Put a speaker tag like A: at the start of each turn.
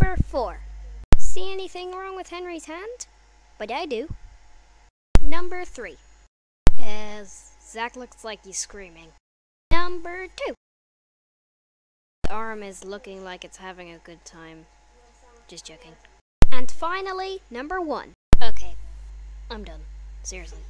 A: Number four. See anything wrong with Henry's hand? But I do. Number three. As Zak looks like he's screaming. Number two. The arm is looking like it's having a good time. Just joking. And finally, number one. Okay, I'm done. Seriously.